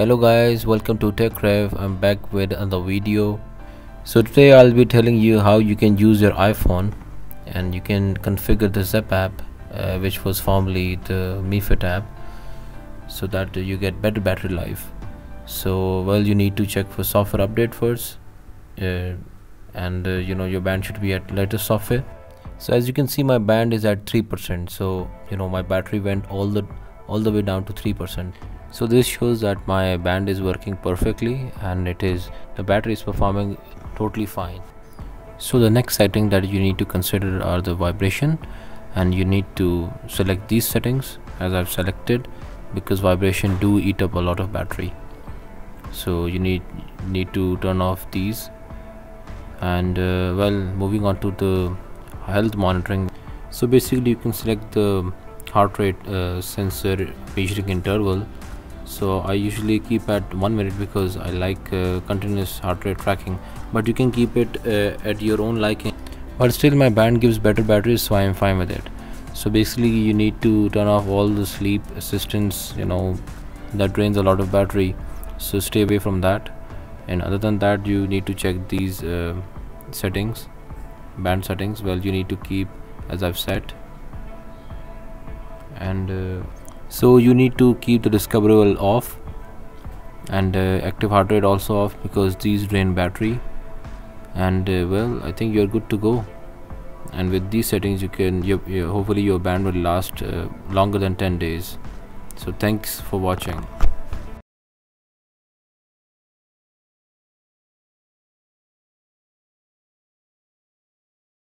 hello guys welcome to TechRev. I'm back with another video. So today I'll be telling you how you can use your iPhone and you can configure the Zepp app uh, which was formerly the MiFit app so that you get better battery life. So well you need to check for software update first uh, and uh, you know your band should be at latest software. So as you can see my band is at 3% so you know my battery went all the all the way down to 3% so this shows that my band is working perfectly and it is the battery is performing totally fine. So the next setting that you need to consider are the vibration and you need to select these settings as I've selected because vibration do eat up a lot of battery. So you need need to turn off these and uh, well moving on to the health monitoring. So basically you can select the heart rate uh, sensor measuring interval so I usually keep at one minute because I like uh, continuous heart rate tracking. But you can keep it uh, at your own liking. But still my band gives better batteries so I am fine with it. So basically you need to turn off all the sleep assistance you know that drains a lot of battery. So stay away from that. And other than that you need to check these uh, settings band settings. Well you need to keep as I've said. And uh, so you need to keep the discoverable off and uh, active heart rate also off because these drain battery. And uh, well I think you're good to go. And with these settings you can you, you, hopefully your band will last uh, longer than 10 days. So thanks for watching